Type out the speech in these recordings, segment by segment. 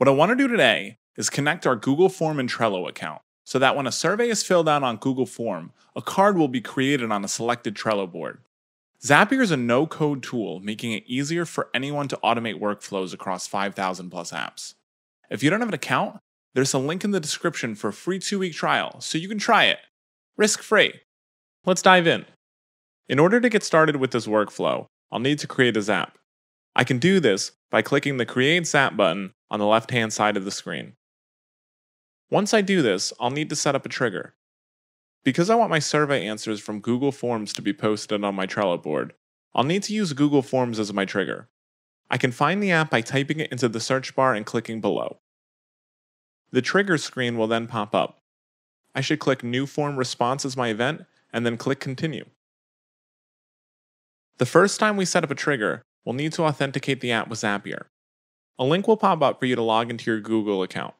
What I want to do today is connect our Google Form and Trello account so that when a survey is filled out on Google Form, a card will be created on a selected Trello board. Zapier is a no code tool making it easier for anyone to automate workflows across 5,000 plus apps. If you don't have an account, there's a link in the description for a free two week trial so you can try it, risk free. Let's dive in. In order to get started with this workflow, I'll need to create a Zap. I can do this by clicking the Create Zap button on the left hand side of the screen. Once I do this, I'll need to set up a trigger. Because I want my survey answers from Google Forms to be posted on my Trello board, I'll need to use Google Forms as my trigger. I can find the app by typing it into the search bar and clicking below. The trigger screen will then pop up. I should click New Form Response as my event and then click Continue. The first time we set up a trigger, we'll need to authenticate the app with Zapier. A link will pop up for you to log into your Google account.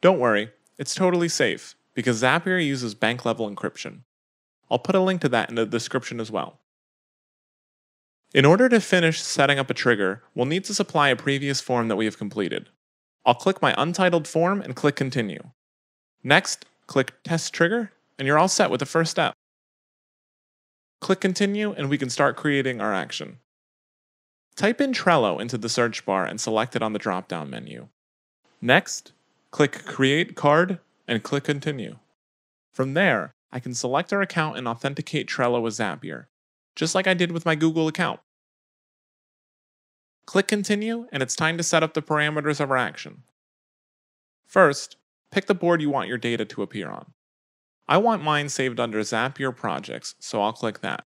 Don't worry, it's totally safe because Zapier uses bank level encryption. I'll put a link to that in the description as well. In order to finish setting up a trigger, we'll need to supply a previous form that we have completed. I'll click my untitled form and click Continue. Next, click Test Trigger, and you're all set with the first step. Click Continue, and we can start creating our action. Type in Trello into the search bar and select it on the drop down menu. Next, click Create Card and click Continue. From there, I can select our account and authenticate Trello with Zapier, just like I did with my Google account. Click Continue, and it's time to set up the parameters of our action. First, pick the board you want your data to appear on. I want mine saved under Zapier Projects, so I'll click that.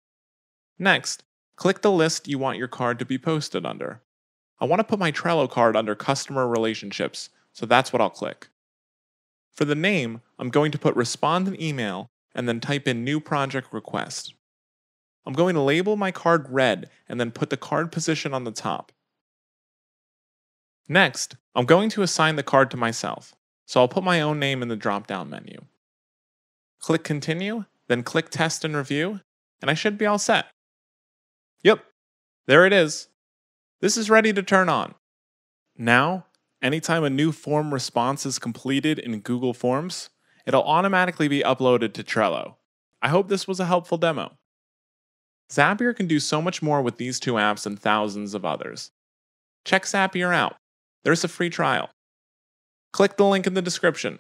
Next, click the list you want your card to be posted under. I want to put my Trello card under Customer Relationships, so that's what I'll click. For the name, I'm going to put Respond an email and then type in New Project Request. I'm going to label my card red and then put the card position on the top. Next, I'm going to assign the card to myself, so I'll put my own name in the drop down menu. Click Continue, then click Test and Review, and I should be all set. Yep, there it is. This is ready to turn on. Now, anytime a new form response is completed in Google Forms, it'll automatically be uploaded to Trello. I hope this was a helpful demo. Zapier can do so much more with these two apps and thousands of others. Check Zapier out. There's a free trial. Click the link in the description.